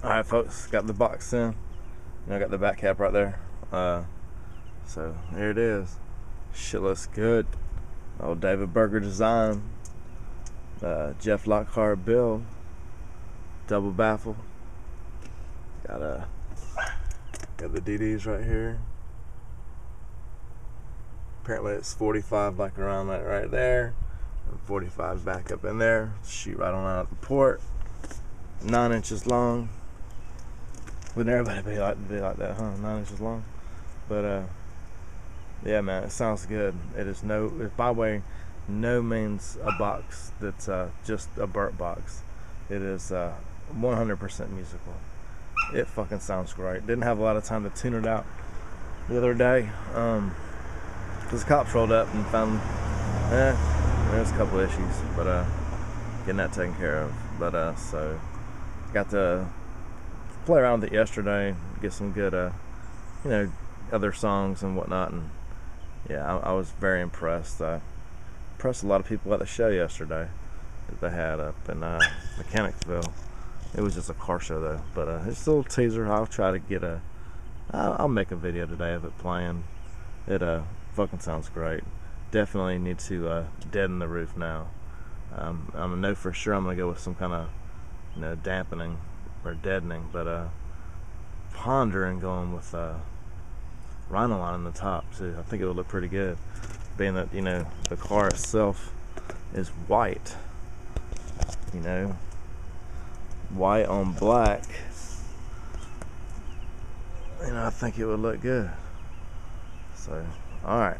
Alright folks, got the box in. I got the Batcap right there. Uh, so there it is. Shit looks good. Old David Berger design. Uh, Jeff Lockhart build. Double baffle. Got a got the DDs right here. Apparently it's 45 like around that right there. And 45 back up in there. Shoot right on out of the port. Nine inches long. Wouldn't everybody be like be like that, huh? Nine inches long. But uh yeah man, it sounds good. It is no by the way no means a box that's uh, just a Burt box. It is uh, 100% musical. It fucking sounds great. Didn't have a lot of time to tune it out the other day. Um, because cops rolled up and found, eh, there's a couple issues, but uh, getting that taken care of. But uh, so got to play around with it yesterday, get some good, uh, you know, other songs and whatnot, and yeah, I, I was very impressed. Uh, impressed a lot of people at the show yesterday that they had up in uh, Mechanicsville. It was just a car show though, but uh, it's a little teaser. I'll try to get a. I'll, I'll make a video today of it playing. It uh fucking sounds great. Definitely need to uh, deaden the roof now. Um, I know for sure I'm gonna go with some kind of you know dampening or deadening, but uh, pondering going with uh, Rhino-Line in the top too. I think it would look pretty good, being that you know the car itself is white. You know, white on black. You know, I think it would look good. So, all right.